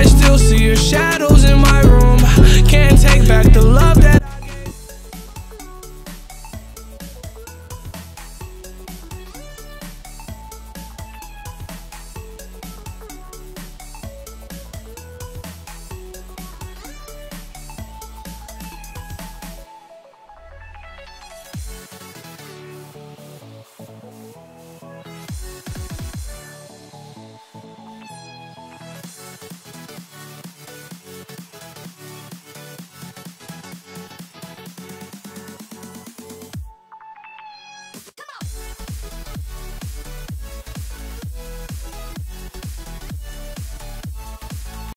I still see your shadows